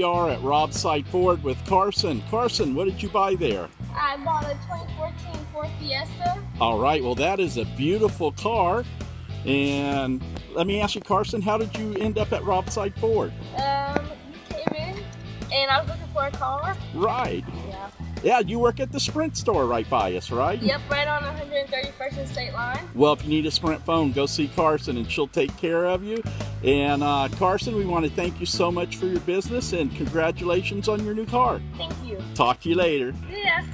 we are at Rob Sight Ford with Carson. Carson, what did you buy there? I bought a 2014 Ford Fiesta. All right, well, that is a beautiful car. And let me ask you, Carson, how did you end up at Rob Sight Ford? Um, you came in, and I was looking for a car. Right. Yeah. Yeah, you work at the Sprint store right by us, right? Yep, right on 131st and State Line. Well, if you need a Sprint phone, go see Carson and she'll take care of you. And uh, Carson, we want to thank you so much for your business and congratulations on your new car. Thank you. Talk to you later. Yeah.